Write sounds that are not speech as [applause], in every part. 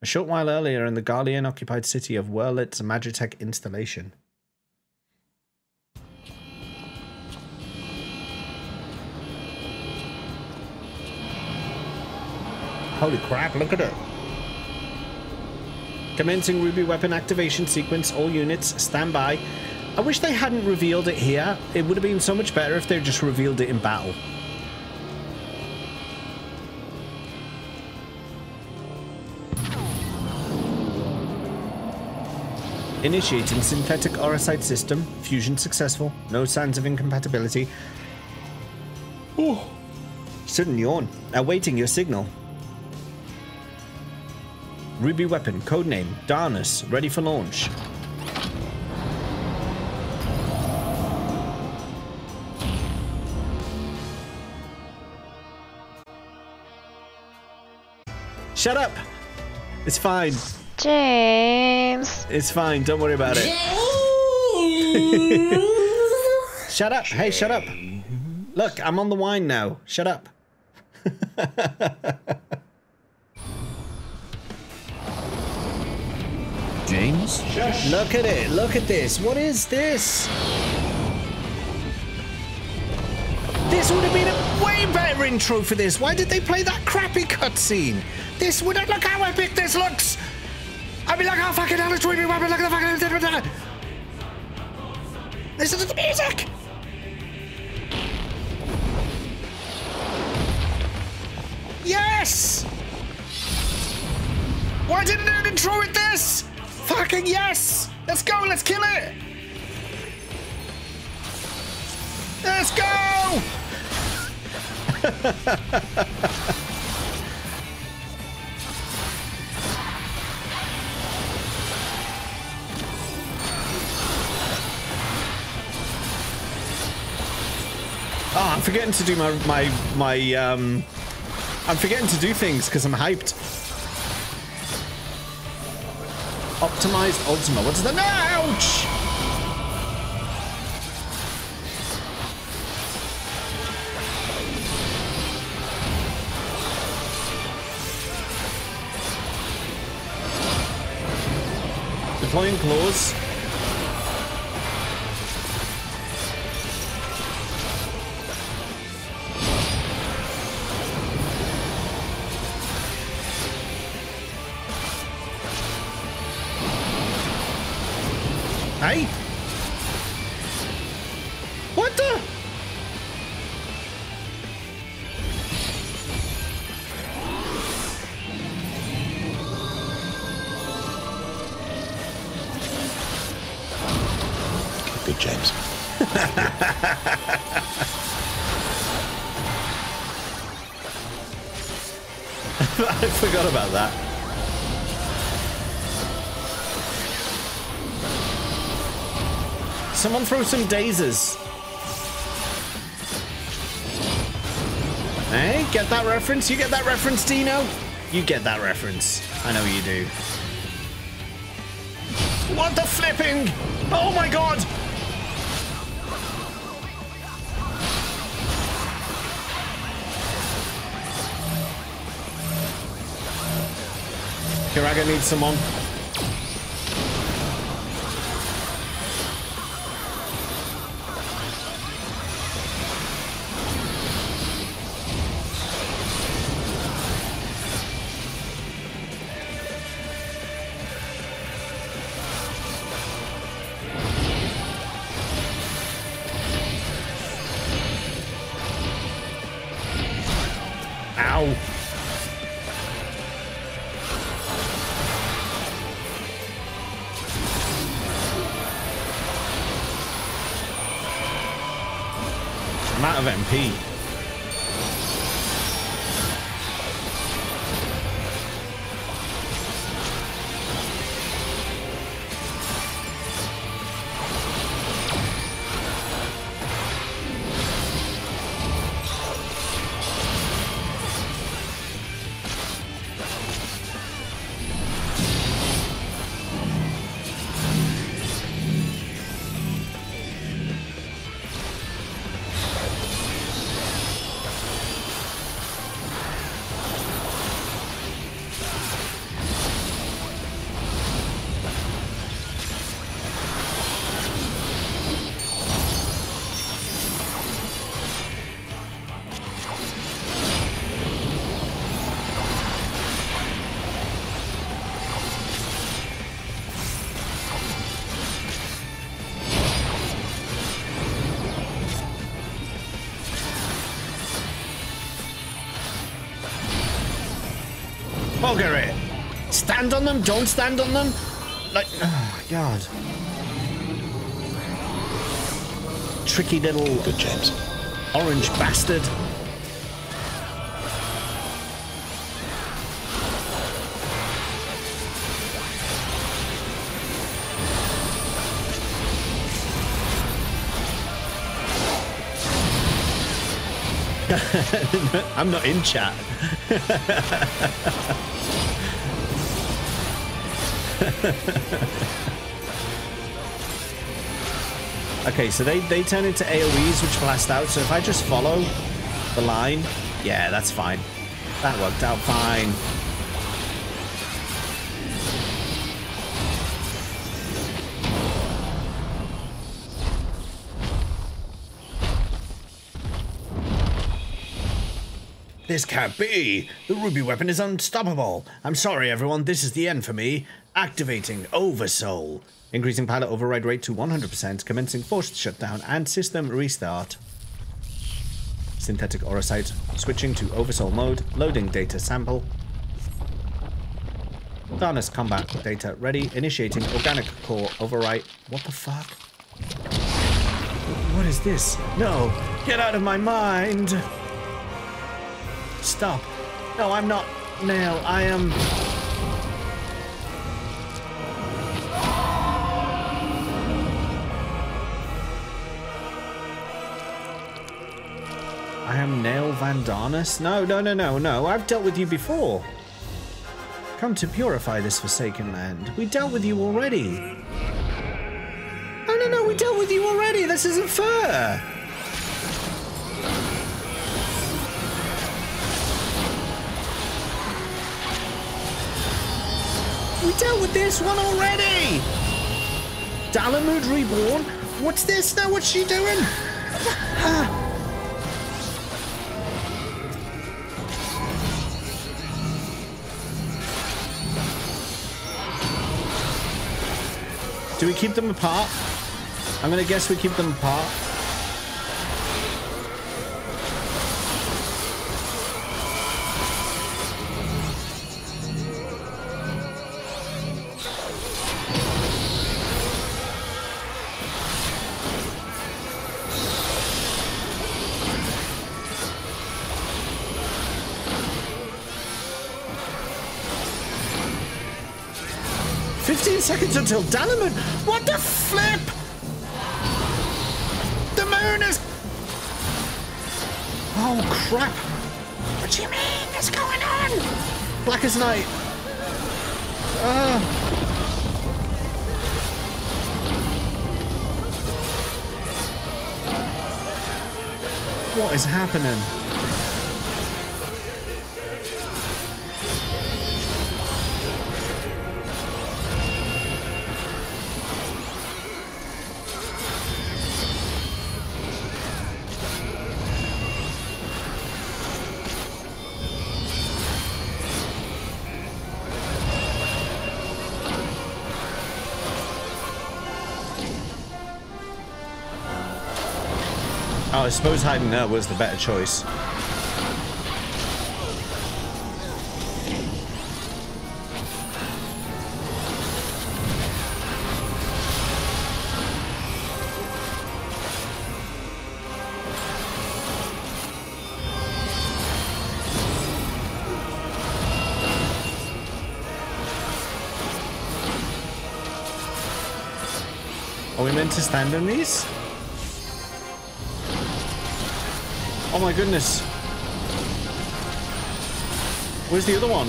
A short while earlier in the Garlean occupied city of Werlyt's Magitech installation. Holy crap, look at it. Commencing Ruby weapon activation sequence, all units, stand by. I wish they hadn't revealed it here. It would have been so much better if they just revealed it in battle. Initiating synthetic orosite system. Fusion successful. No signs of incompatibility. Oh, sudden yawn. Awaiting your signal. Ruby weapon, codename Darnus, ready for launch. Shut up! It's fine. James. It's fine. Don't worry about it. [laughs] shut up. Hey, shut up. Look, I'm on the wine now. Shut up. [laughs] James? Look at it. Look at this. What is this? This would have been a way better intro for this. Why did they play that crappy cutscene? This would have. Look how epic this looks. I mean, look how fucking hell it's Ruby Weapon. Look at the fucking. Listen to the music. Yes! Why didn't it intro with this? Fucking yes! Let's go, let's kill it! Let's go! [laughs] Oh, I'm forgetting to do my my my um I'm forgetting to do things because I'm hyped. Optimized Ultima. What is the ouch? Deploying claws. Hey! What the? Good, James. [laughs] I forgot about that. Someone throw some dazers. Hey, get that reference? You get that reference, Dino? You get that reference. I know you do. What the flipping? Oh my god! Curaga needs someone. I'm out of MP. Stand on them, don't stand on them. Like, oh, God. Tricky little Good, James. orange bastard. [laughs] I'm not in chat. [laughs] [laughs] okay, so they, they turn into AoEs which blast out, so if I just follow the line, yeah, that's fine. That worked out fine. This can't be! The ruby weapon is unstoppable! I'm sorry everyone, this is the end for me. Activating Oversoul. Increasing pilot override rate to 100%, commencing forced shutdown and system restart. Synthetic Orosite, switching to Oversoul mode, loading data sample. Darnus combat data ready, initiating organic core override. What the fuck? What is this? No! Get out of my mind! Stop. No, I'm not Nael. I am... I am Nael van Darnus? No, no, no, no, no. I've dealt with you before. Come to purify this forsaken land. We dealt with you already. No, no, no, we dealt with you already. This isn't fair. We dealt with this one already! Dalamud Reborn? What's this now? What's she doing? Ah. We keep them apart? I'm gonna guess we keep them apart. Seconds until Dalamud. What the flip? The moon is. Oh crap! What do you mean? What's going on? Black as night. Ah. What is happening? I suppose hiding there was the better choice. Are we meant to stand on these? Oh my goodness. Where's the other one?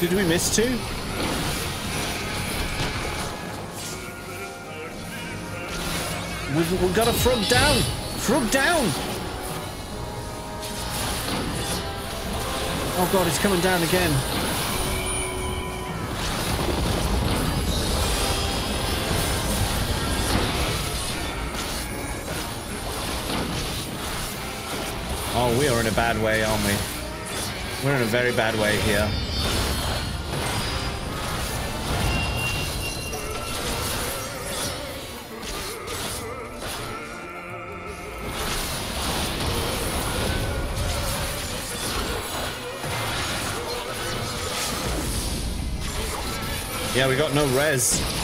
Did we miss two? We've, we've got a frog down! Frog down! Oh god, it's coming down again. Oh, we are in a bad way, aren't we? We're in a very bad way here. Yeah, we got no res.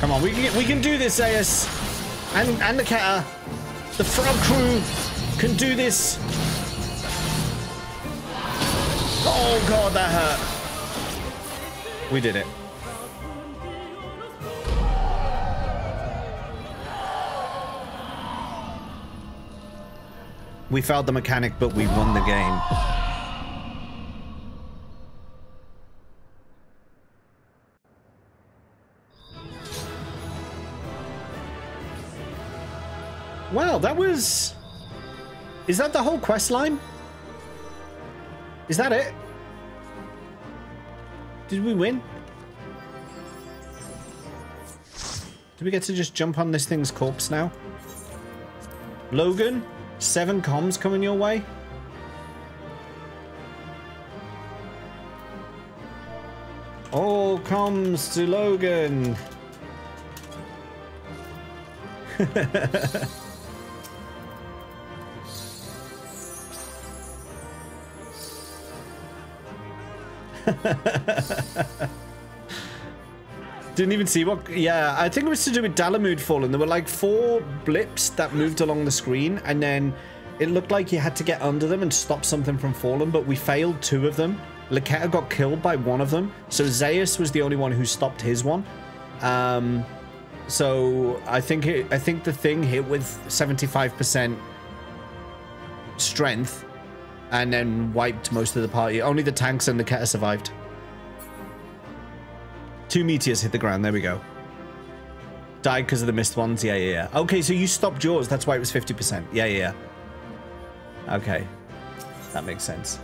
Come on, we can we can do this, Zayas. And and the Keta. Uh, the frog crew can do this. Oh god, that hurt. We did it. We failed the mechanic, but we won the game. Well, that was... Is that the whole quest line? Is that it? Did we win? Do we get to just jump on this thing's corpse now? Logan, seven comms coming your way? All comms to Logan. [laughs] [laughs] Didn't even see what. Yeah, I think it was to do with Dalamud falling. There were like four blips that moved along the screen, and then it looked like you had to get under them and stop something from falling, but we failed two of them. Laketa got killed by one of them, so Zayas was the only one who stopped his one. Um, so I think it, I think the thing hit with 75% strength, and then wiped most of the party. Only the tanks and the Keta survived. Two meteors hit the ground. There we go. Died because of the missed ones. Yeah, yeah, yeah. Okay, so you stopped yours. That's why it was 50%. Yeah, yeah, yeah. Okay. That makes sense.